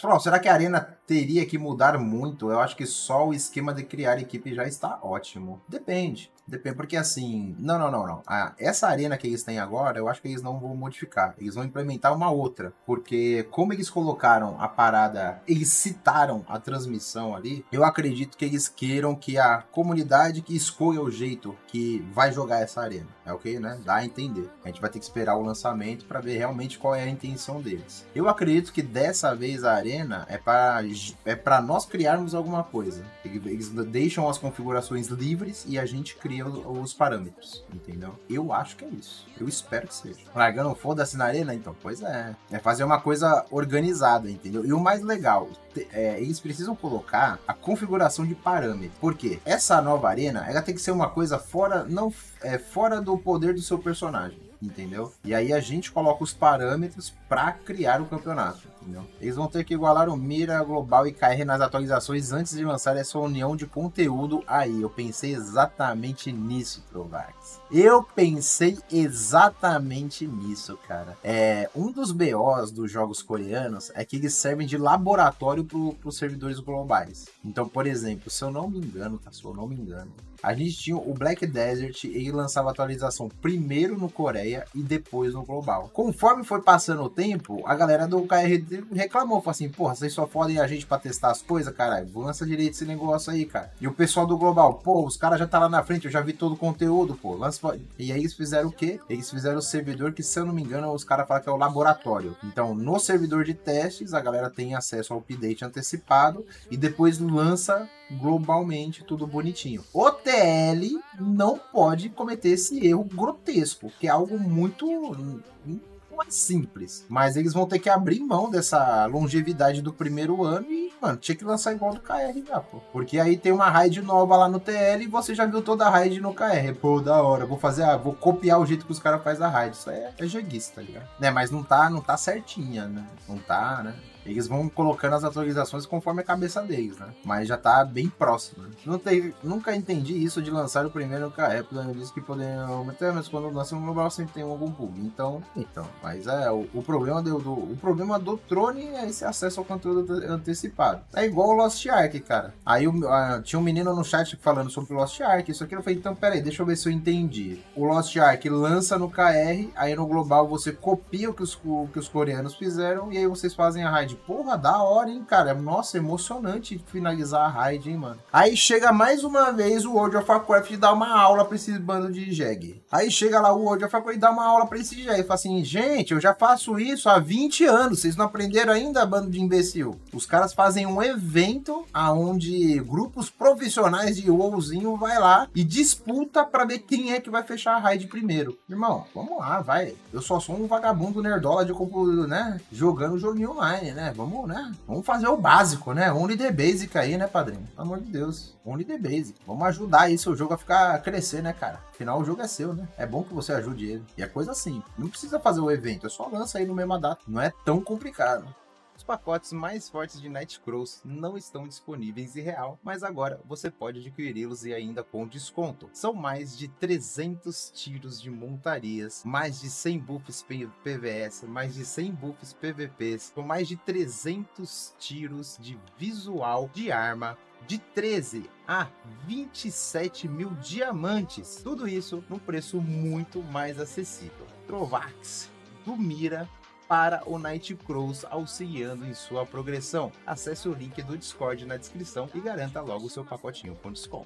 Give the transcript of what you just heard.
Falou, será que a Arena teria que mudar muito? Eu acho que só o esquema de criar equipe já está ótimo. Depende. Depende, porque assim. Não, não, não, não. Ah, essa arena que eles têm agora, eu acho que eles não vão modificar. Eles vão implementar uma outra. Porque, como eles colocaram a parada, eles citaram a transmissão ali, eu acredito que eles queiram que a comunidade que escolha o jeito que vai jogar essa arena. É ok, né? Dá a entender. A gente vai ter que esperar o lançamento para ver realmente qual é a intenção deles. Eu acredito que dessa vez a arena é para é nós criarmos alguma coisa. Eles deixam as configurações livres e a gente cria os parâmetros, entendeu? Eu acho que é isso. Eu espero que seja. Largando foda-se na arena, então, pois é. É fazer uma coisa organizada, entendeu? E o mais legal, é, eles precisam colocar a configuração de parâmetros. Porque essa nova arena, ela tem que ser uma coisa fora, não é, fora do poder do seu personagem entendeu? E aí a gente coloca os parâmetros para criar o campeonato, entendeu? Eles vão ter que igualar o Mira, Global e KR nas atualizações antes de lançar essa união de conteúdo aí. Eu pensei exatamente nisso, Provax. Eu pensei exatamente nisso, cara. É, um dos BOs dos jogos coreanos é que eles servem de laboratório para os servidores globais. Então, por exemplo, se eu não me engano, tá? Se eu não me engano, a gente tinha o Black Desert, ele lançava atualização primeiro no Coreia e depois no Global. Conforme foi passando o tempo, a galera do KR reclamou, falou assim, porra, vocês só fodem a gente pra testar as coisas, caralho, lança direito esse negócio aí, cara. E o pessoal do Global, pô, os caras já tá lá na frente, eu já vi todo o conteúdo, pô, lança... E aí eles fizeram o quê? Eles fizeram o servidor que, se eu não me engano, os caras falam que é o laboratório. Então, no servidor de testes, a galera tem acesso ao update antecipado e depois lança globalmente tudo bonitinho. O TL não pode cometer esse erro grotesco, que é algo muito mais simples. Mas eles vão ter que abrir mão dessa longevidade do primeiro ano e, mano, tinha que lançar igual do KR já, pô. Porque aí tem uma raid nova lá no TL e você já viu toda a raid no KR. Pô, da hora. Vou fazer, ah, vou copiar o jeito que os caras fazem a raid. Isso é, é tá ligado? Né, mas não tá, não tá certinha, né? Não tá, né? Eles vão colocando as atualizações conforme a cabeça deles, né? Mas já tá bem próximo. Né? Não tem, nunca entendi isso de lançar o primeiro KR, porque disse que poderiam aumentar, mas quando lança um global sempre tem algum bug. Então, então, mas é, o, o problema do, do, o problema do Trone é esse acesso ao conteúdo antecipado. É igual o Lost Ark, cara. Aí o, a, tinha um menino no chat falando sobre o Lost Ark, isso aqui eu falei, então peraí, deixa eu ver se eu entendi. O Lost Ark lança no KR, aí no global você copia o que os, o que os coreanos fizeram e aí vocês fazem a raid porra, da hora, hein, cara. Nossa, emocionante finalizar a raid, hein, mano. Aí chega mais uma vez o World of Warcraft e dá uma aula pra esse bando de jegue. Aí chega lá o World of Warcraft e dá uma aula pra esse jegue. Fala assim, gente, eu já faço isso há 20 anos. Vocês não aprenderam ainda, bando de imbecil? Os caras fazem um evento aonde grupos profissionais de WoWzinho vai lá e disputa pra ver quem é que vai fechar a raid primeiro. Irmão, vamos lá, vai. Eu só sou um vagabundo nerdola de, né, jogando joguinho online, né? Vamos, né? Vamos fazer o básico, né? Only the basic aí, né, padrinho? Pelo amor de Deus. Only the basic. Vamos ajudar aí seu jogo a ficar a crescer, né, cara? Afinal, o jogo é seu, né? É bom que você ajude ele. E é coisa assim. Não precisa fazer o evento, é só lança aí no mesma data. Não é tão complicado. Os pacotes mais fortes de Nightcrawls não estão disponíveis em real, mas agora você pode adquiri-los e ainda com desconto. São mais de 300 tiros de montarias, mais de 100 buffs PVS, mais de 100 buffs PVPs, com mais de 300 tiros de visual de arma, de 13 a 27 mil diamantes. Tudo isso num preço muito mais acessível. Trovax, do Mira para o Nightcrawls auxiliando em sua progressão. Acesse o link do Discord na descrição e garanta logo o seu pacotinho com desconto.